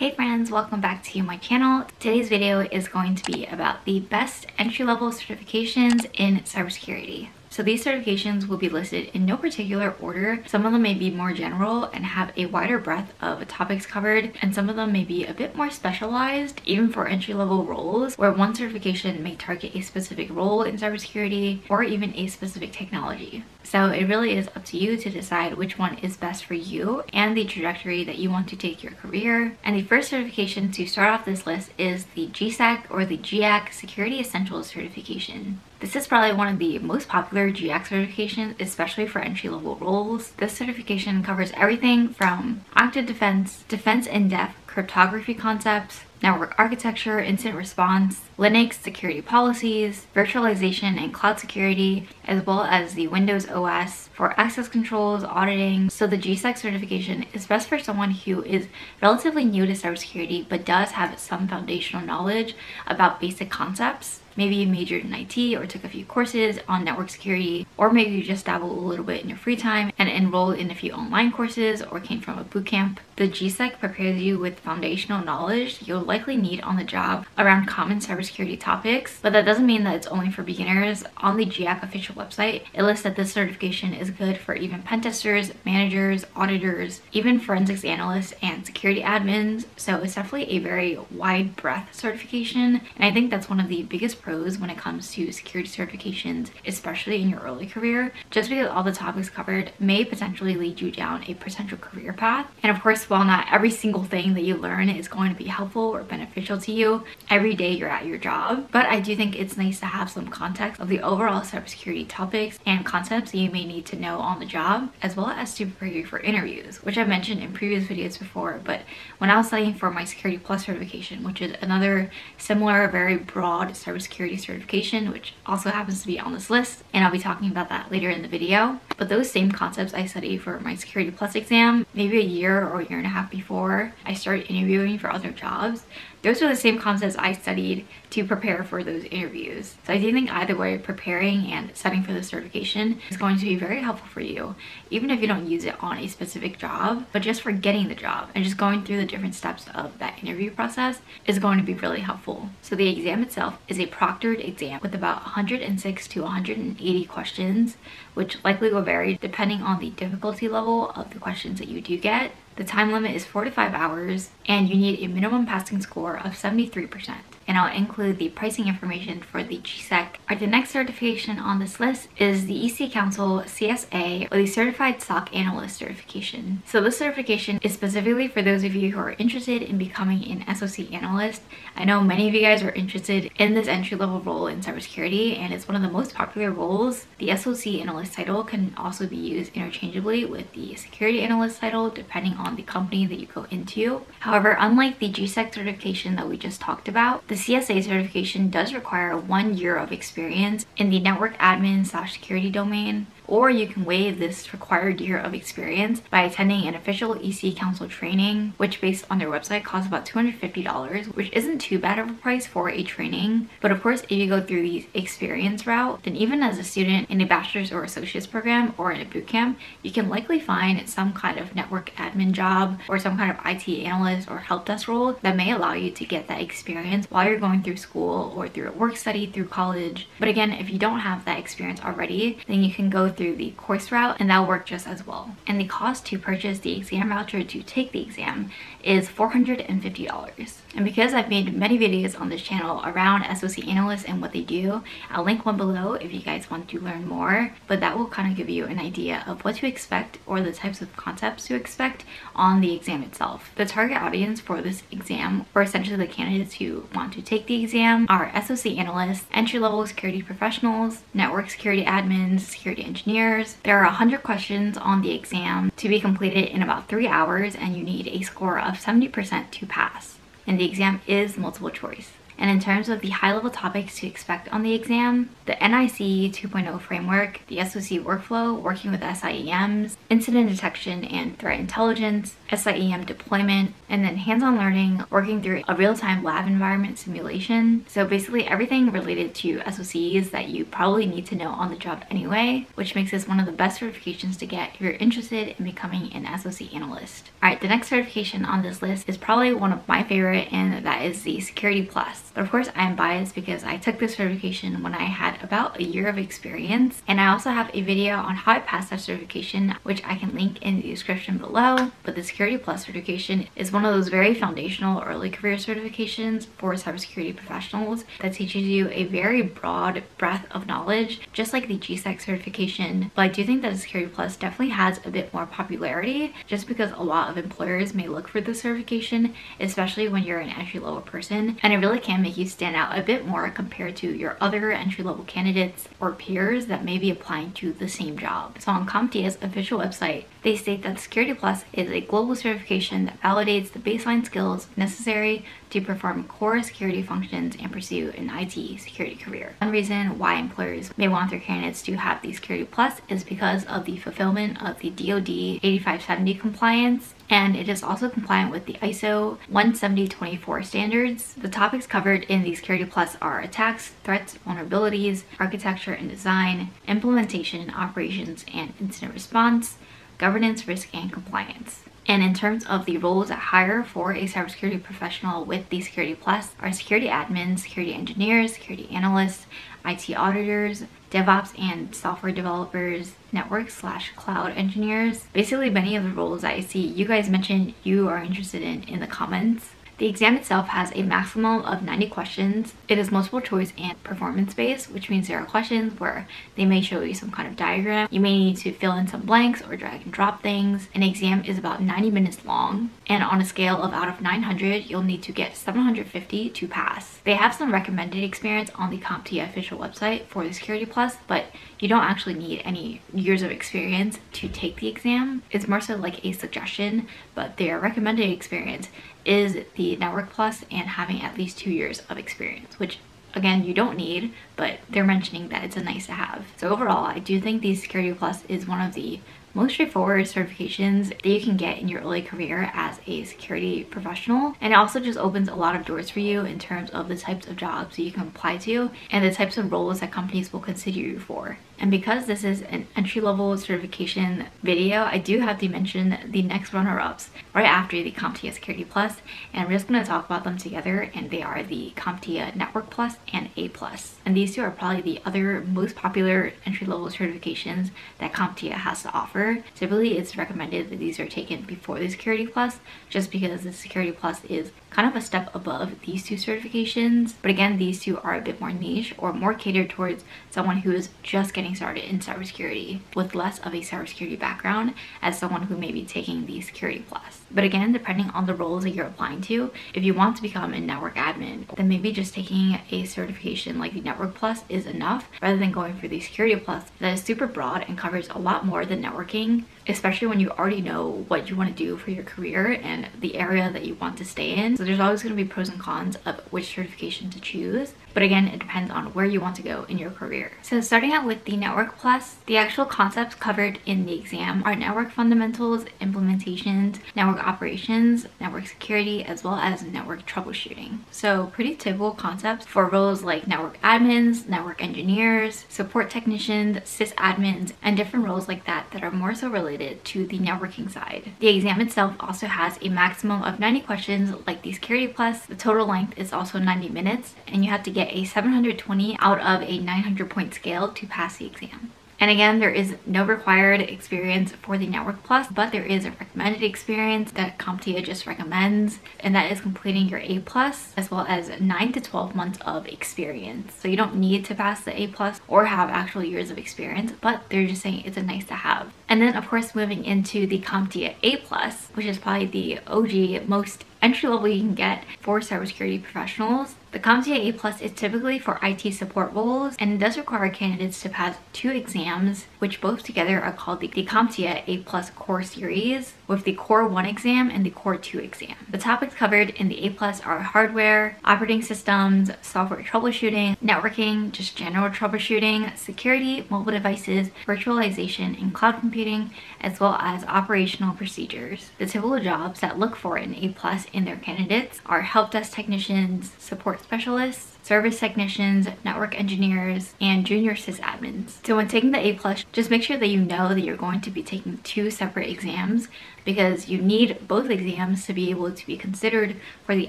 Hey friends, welcome back to my channel. Today's video is going to be about the best entry-level certifications in cybersecurity. So these certifications will be listed in no particular order. Some of them may be more general and have a wider breadth of topics covered, and some of them may be a bit more specialized, even for entry-level roles, where one certification may target a specific role in cybersecurity or even a specific technology. So it really is up to you to decide which one is best for you and the trajectory that you want to take your career. And the first certification to start off this list is the GSEC or the GIAC Security Essentials Certification. This is probably one of the most popular GIAC certifications, especially for entry-level roles. This certification covers everything from active defense, defense in-depth, cryptography concepts, network architecture, incident response, Linux security policies, virtualization and cloud security, as well as the Windows OS for access controls, auditing. So the GSEC certification is best for someone who is relatively new to cybersecurity but does have some foundational knowledge about basic concepts maybe you majored in IT or took a few courses on network security, or maybe you just dabbled a little bit in your free time and enrolled in a few online courses or came from a bootcamp. The GSEC prepares you with foundational knowledge you'll likely need on the job around common cybersecurity topics, but that doesn't mean that it's only for beginners. On the GIAC official website, it lists that this certification is good for even pen testers, managers, auditors, even forensics analysts, and security admins. So it's definitely a very wide breadth certification, and I think that's one of the biggest pros when it comes to security certifications, especially in your early career, just because all the topics covered may potentially lead you down a potential career path. And of course, while not every single thing that you learn is going to be helpful or beneficial to you every day you're at your job, but I do think it's nice to have some context of the overall cybersecurity topics and concepts that you may need to know on the job, as well as to prepare you for interviews, which I've mentioned in previous videos before, but when I was studying for my Security Plus certification, which is another similar, very broad cybersecurity security certification, which also happens to be on this list, and I'll be talking about that later in the video. But those same concepts I studied for my Security Plus exam, maybe a year or a year and a half before I started interviewing for other jobs, those are the same concepts I studied to prepare for those interviews. So I do think either way, preparing and studying for the certification is going to be very helpful for you, even if you don't use it on a specific job, but just for getting the job and just going through the different steps of that interview process is going to be really helpful. So the exam itself is a proctored exam with about 106 to 180 questions, which likely will vary depending on the difficulty level of the questions that you do get. The time limit is 4 to 5 hours and you need a minimum passing score of 73% and I'll include the pricing information for the GSEC. The next certification on this list is the EC Council CSA or the Certified SOC Analyst certification. So this certification is specifically for those of you who are interested in becoming an SOC analyst. I know many of you guys are interested in this entry-level role in cybersecurity and it's one of the most popular roles. The SOC analyst title can also be used interchangeably with the security analyst title depending on the company that you go into. However, unlike the GSEC certification that we just talked about, the CSA certification does require one year of experience in the network admin slash security domain or you can waive this required year of experience by attending an official EC Council training, which based on their website costs about $250, which isn't too bad of a price for a training. But of course, if you go through the experience route, then even as a student in a bachelor's or associate's program or in a bootcamp, you can likely find some kind of network admin job or some kind of IT analyst or help desk role that may allow you to get that experience while you're going through school or through a work study through college. But again, if you don't have that experience already, then you can go through the course route and that'll work just as well. And the cost to purchase the exam voucher to take the exam is $450. And because I've made many videos on this channel around SOC analysts and what they do, I'll link one below if you guys want to learn more, but that will kind of give you an idea of what to expect or the types of concepts to expect on the exam itself. The target audience for this exam, or essentially the candidates who want to take the exam, are SOC analysts, entry-level security professionals, network security admins, security engineers. There are 100 questions on the exam to be completed in about three hours and you need a score of 70% to pass and the exam is multiple choice. And in terms of the high level topics to expect on the exam, the NICE 2.0 framework, the SOC workflow, working with SIEMs, incident detection and threat intelligence, SIEM deployment, and then hands-on learning, working through a real-time lab environment simulation. So basically everything related to SOCs that you probably need to know on the job anyway, which makes this one of the best certifications to get if you're interested in becoming an SOC analyst. All right, the next certification on this list is probably one of my favorite and that is the Security Plus. But of course I am biased because I took this certification when I had about a year of experience and I also have a video on how I passed that certification which I can link in the description below. But the Security Plus certification is one of those very foundational early career certifications for cybersecurity professionals that teaches you a very broad breadth of knowledge just like the GSEC certification. But I do think that the Security Plus definitely has a bit more popularity just because a lot of employers may look for this certification especially when you're an entry level person and it really can make you stand out a bit more compared to your other entry level candidates or peers that may be applying to the same job. So on CompTIA's official website, they state that Security Plus is a global certification that validates the baseline skills necessary to perform core security functions and pursue an IT security career. One reason why employers may want their candidates to have the Security Plus is because of the fulfillment of the DoD 8570 compliance and it is also compliant with the ISO 17024 standards. The topics covered in the Security Plus are attacks, threats, vulnerabilities, architecture and design, implementation, operations, and incident response, governance, risk, and compliance. And in terms of the roles that hire for a cybersecurity professional with the Security Plus are security admins, security engineers, security analysts, IT auditors, DevOps and software developers, network slash cloud engineers. Basically many of the roles I see you guys mentioned you are interested in in the comments. The exam itself has a maximum of 90 questions. It is multiple choice and performance based, which means there are questions where they may show you some kind of diagram. You may need to fill in some blanks or drag and drop things. An exam is about 90 minutes long and on a scale of out of 900, you'll need to get 750 to pass. They have some recommended experience on the CompTIA official website for the Security Plus, but you don't actually need any years of experience to take the exam. It's more so like a suggestion, but their recommended experience is the Network Plus and having at least two years of experience, which again you don't need but they're mentioning that it's a nice to have so overall i do think the security plus is one of the most straightforward certifications that you can get in your early career as a security professional. And it also just opens a lot of doors for you in terms of the types of jobs that you can apply to and the types of roles that companies will consider you for. And because this is an entry-level certification video, I do have to mention the next runner-ups right after the CompTIA Security Plus, and we're just going to talk about them together, and they are the CompTIA Network Plus and A Plus. And these two are probably the other most popular entry-level certifications that CompTIA has to offer. Typically, it's recommended that these are taken before the Security Plus, just because the Security Plus is kind of a step above these two certifications. But again, these two are a bit more niche or more catered towards someone who is just getting started in cybersecurity with less of a cybersecurity background as someone who may be taking the Security Plus. But again, depending on the roles that you're applying to, if you want to become a network admin, then maybe just taking a certification like the Network Plus is enough rather than going for the Security Plus that is super broad and covers a lot more than networking especially when you already know what you want to do for your career and the area that you want to stay in. So there's always going to be pros and cons of which certification to choose. But again, it depends on where you want to go in your career. So starting out with the Network Plus, the actual concepts covered in the exam are network fundamentals, implementations, network operations, network security, as well as network troubleshooting. So pretty typical concepts for roles like network admins, network engineers, support technicians, sysadmins, and different roles like that that are more so related to the networking side. The exam itself also has a maximum of 90 questions like the Security Plus. The total length is also 90 minutes and you have to get get a 720 out of a 900 point scale to pass the exam. And again, there is no required experience for the Network Plus, but there is a recommended experience that CompTIA just recommends, and that is completing your A Plus, as well as 9 to 12 months of experience. So you don't need to pass the A Plus or have actual years of experience, but they're just saying it's a nice to have. And then of course moving into the CompTIA A Plus, which is probably the OG most entry level you can get for cybersecurity professionals. The CompTIA A Plus is typically for IT support roles and does require candidates to pass two exams, which both together are called the, the CompTIA A Plus Core Series, with the Core 1 exam and the Core 2 exam. The topics covered in the A Plus are hardware, operating systems, software troubleshooting, networking, just general troubleshooting, security, mobile devices, virtualization, and cloud computing, as well as operational procedures. The typical jobs that look for an A Plus in their candidates are help desk technicians, support specialists, service technicians, network engineers, and junior sysadmins. So when taking the A+, just make sure that you know that you're going to be taking two separate exams because you need both exams to be able to be considered for the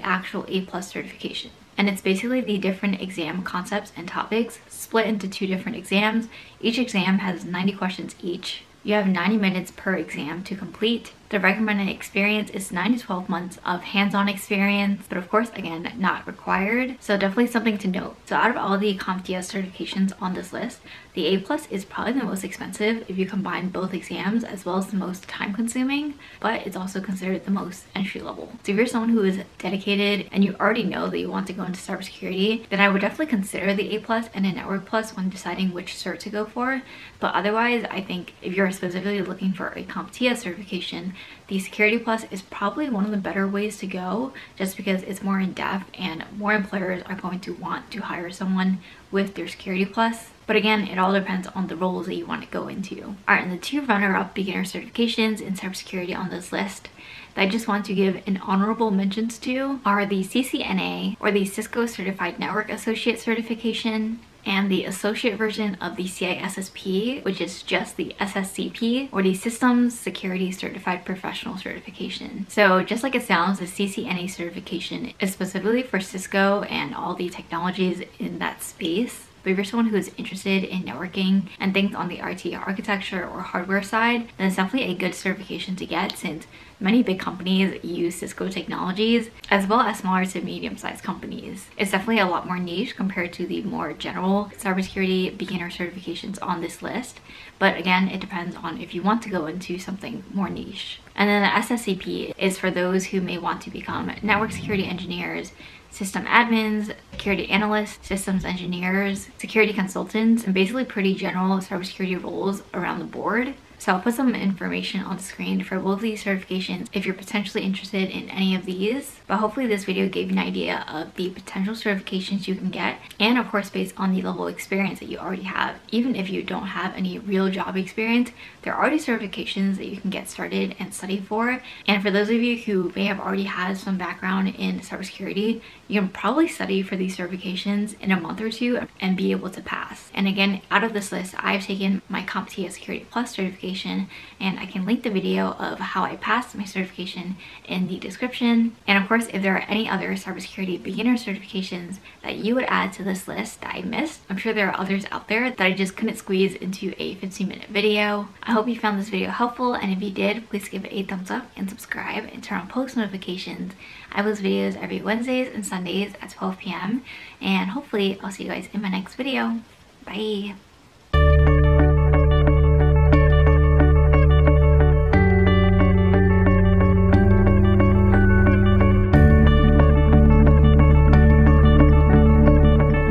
actual A plus certification. And it's basically the different exam concepts and topics split into two different exams. Each exam has 90 questions each. You have 90 minutes per exam to complete the recommended experience is 9 to 12 months of hands-on experience, but of course, again, not required. So definitely something to note. So out of all the CompTIA certifications on this list, the A plus is probably the most expensive if you combine both exams as well as the most time consuming, but it's also considered the most entry level. So if you're someone who is dedicated and you already know that you want to go into cybersecurity, then I would definitely consider the A plus and a network plus when deciding which cert to go for. But otherwise, I think if you're specifically looking for a CompTIA certification, the Security Plus is probably one of the better ways to go just because it's more in depth and more employers are going to want to hire someone with their Security Plus. But again, it all depends on the roles that you want to go into. All right, and the two runner-up beginner certifications in cybersecurity on this list that I just want to give an honorable mentions to are the CCNA or the Cisco Certified Network Associate Certification and the associate version of the CISSP, which is just the SSCP, or the Systems Security Certified Professional Certification. So just like it sounds, the CCNA certification is specifically for Cisco and all the technologies in that space. But if you're someone who is interested in networking and thinks on the IT architecture or hardware side, then it's definitely a good certification to get since many big companies use Cisco technologies as well as smaller to medium-sized companies. It's definitely a lot more niche compared to the more general cybersecurity beginner certifications on this list. But again, it depends on if you want to go into something more niche. And then the SSCP is for those who may want to become network security engineers, system admins, security analysts, systems engineers, security consultants, and basically pretty general cybersecurity roles around the board. So I'll put some information on the screen for both these certifications if you're potentially interested in any of these. But hopefully this video gave you an idea of the potential certifications you can get and of course based on the level of experience that you already have. Even if you don't have any real job experience, there are already certifications that you can get started and study for. And for those of you who may have already had some background in cybersecurity, you can probably study for these certifications in a month or two and be able to pass. And again, out of this list, I've taken my CompTIA Security Plus certification certification and I can link the video of how I passed my certification in the description. And of course, if there are any other cybersecurity beginner certifications that you would add to this list that I missed, I'm sure there are others out there that I just couldn't squeeze into a 15 minute video. I hope you found this video helpful and if you did, please give it a thumbs up and subscribe and turn on post notifications. I post videos every Wednesdays and Sundays at 12 p.m. and hopefully I'll see you guys in my next video. Bye!